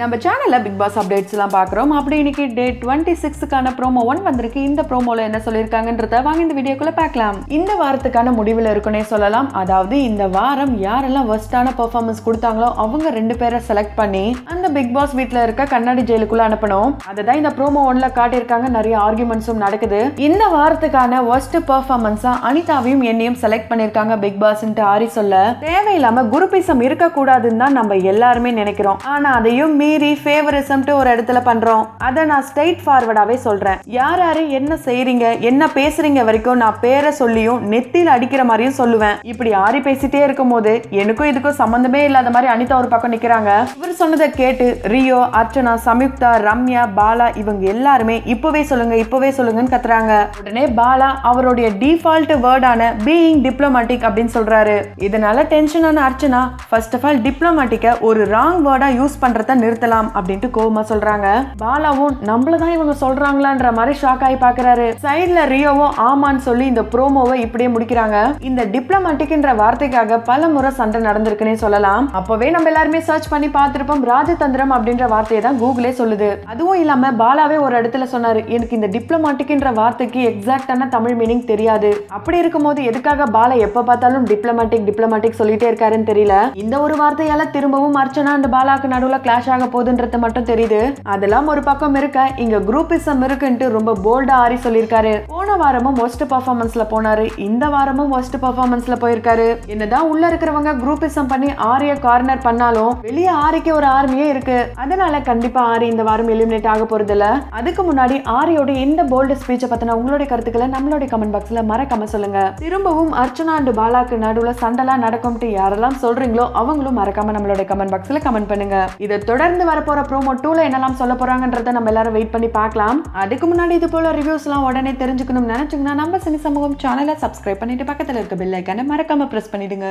நம்ம சேனலில் big pass அப்டேட்ஸ்லாம் பார்க்குறோம். அப்படி இன்னைக்கு டே டுவெண்ட்டி சிக்ஸ்க்கான ப்ரோமோ ஒன் வந்திருக்கு. இந்த ப்ரோமோவில் என்ன சொல்லியிருக்காங்கன்றத வாங்க இந்த வீடியோக்குள்ளே பார்க்கலாம். இந்த வாரத்துக்கான முடிவில் இருக்குன்னே சொல்லலாம். அதாவது இந்த வாரம் யாரெல்லாம் ஒர்ஸ்டான பெர்ஃபார்மன்ஸ் கொடுத்தாங்களோ அவங்க ரெண்டு பேரை செலக்ட் பண்ணி அந்த பிக் பாஸ் வீட்டில் இருக்க கண்ணாடி ஜெயிலுக்குள்ளே அனுப்பணும். அதை தான் இந்த ப்ரோமோ ஒன்ல காட்டியிருக்காங்க. நிறைய ஆர்குமெண்ட்ஸும் நடக்குது. இந்த வாரத்துக்கான ஒஸ்ட் பர்ஃபார்மன்ஸாக அனிதாவையும் என்னையும் செலக்ட் பண்ணியிருக்காங்க பிக் பாஸ்ன்ட்டு ஆரி சொல்ல. தேவையில்லாமல் குருபிசம் இருக்கக்கூடாதுன்னு தான் நம்ம எல்லாருமே நினைக்கிறோம். ஆனால் அதையும் மீறி ஃபேவரிசம்ட்டு ஒரு இடத்துல பண்றோம். அதை நான் ஸ்ட்ரைட் ஃபார்வர்டாகவே சொல்றேன். யார் யாரு என்ன செய்கிறீங்க என்ன பேசுறீங்க வரைக்கும் நான் பேரை சொல்லியும் நெத்தியில் அடிக்கிற மாதிரியும் சொல்லுவேன். இப்படி ஆறி பேசிட்டே இருக்கும் போது எனக்கும் இதுக்கும் சம்மந்தமே இல்லாத மாதிரி அனிதா ஒரு பக்கம் நிக்கிறாங்க. இவர் சொன்னதை கேட்டு ரியோ அர்ச்சனா சம்யுக்தா ரம்யா பாலா இவங்க எல்லாருமே இப்பவே சொல்லுங்க இப்போவே சொல்லுங்கன்னு கத்துறாங்க. உடனே பாலா அவருடைய டிஃபால்ட் வேர்டான பீயிங் டிப்ளமேட்டிக் அப்படின்னு சொல்றாரு. இதனால டென்ஷனான அர்ச்சனா ஃபர்ஸ்ட் ஆஃப் ஆல் டிப்ளமேட்டிக்கை ஒரு ராங் வேர்டா யூஸ் பண்றத நிறுத்தலாம் அப்படின்ட்டு கோவமா சொல்றாங்க. பாலாவும் நம்மள தான் இவங்க சொல்றாங்களான்ற மாதிரி ஷாக் ஆகி பாக்குறாரு. சைடுல ரியோவும் ஆமான்னு சொல்லி இந்த ப்ரோமோவை இப்படியே முடிக்கிறாங்க. இந்த டிப்ளமேட்டிக்ன்ற வார்த்தைக்காக பல முறை சண்டை நடந்திருக்குன்னே சொல்லலாம். அப்பவே நம்ம எல்லாருமே சர்ச் பண்ணி பார்த்திருப்போம். ராஜதந்திரம் அப்படின்ற வார்த்தையை தான் கூகுளே சொல்லுது. அதுவும் இல்லாம பாலாவே ஒரு இடத்துல சொன்னாரு எனக்கு இந்த டிப்ளமேட்டிக்ன்ற வார்த்தைக்கு எக்ஸாக்டான தமிழ் மீனிங் தெரியாது. அப்படி இருக்கும்போது எதுக்காக பாலா எப்ப பார்த்தாலும் டிப்ளமேட்டிக் டிப்ளமேட்டிக் சொல்லிட்டே இருக்காருன்னு தெரியல. இந்த ஒரு வார்த்தையால திரும்பவும் அர்ச்சனா அண்ட் பாலாக்கு நடுவுல கிளாஷ் ஆக போகுதுன்றது மட்டும் தெரியுது. அதெல்லாம் ஒரு பக்கம் இருக்க. இங்க குரூப்பிசம் இருக்குன்ட்டு ரொம்ப போல்டா ஆரி சொல்லியிருக்காரு. போன வாரமும் ஒஸ்ட் பர்ஃபார்மன்ஸ்ல போனாரு. இந்த வாரமும் ஒஸ்ட் பர்ஃபார்மன்ஸ்ல போயிருக்காரு. என்னதான் உள்ள இருக்கிறவங்க குரூப்பிசம் பண்ணி ஆரிய கார்னர் பண்ணாலும் வெளியே ஆரிக்கு ஒரு ஆர்மியே இருக்கு. அதனால கண்டிப்பா ஆரி இந்த வாரம் எலிமினேட் ஆக போறது இல்ல அதுக்கு முன்னாடி ஆரியோட இந்த போல்டு ஸ்பீச்சை பத்தின உங்களுடைய கருத்துக்களை நம்மளுடைய கமெண்ட் பாக்ஸ்ல மறக்காம சொல்லுங்க. திரும்பவும் அர்ச்சனா அண்ட் பாலாக்கு நடுவுல சண்டெல்லாம் நடக்கும்ட்டு யாரெல்லாம் சொல்றீங்களோ அவங்களும் மறக்காம நம்மளுடைய கமெண்ட் பாக்ஸ்ல கமெண்ட் பண்ணுங்க. இதை தொடர்ந்து வரப்போற ப்ரோமோ டூல என்னெல்லாம் சொல்ல போறாங்கன்றத நம்ம எல்லாரும் வெயிட் பண்ணி பார்க்கலாம். அதுக்கு முன்னாடி இது போல ரிவ்யூஸ்லாம் உடனே தெரிஞ்சுக்கணும்னு நினைச்சீங்கன்னா நம்ம சினி சமூகம் சேனலை சப்ஸ்கிரைப் பண்ணிட்டு பக்கத்துல இருக்க பெல் ஐக்கானை மறக்காம பிரஸ் பண்ணிடுங்க.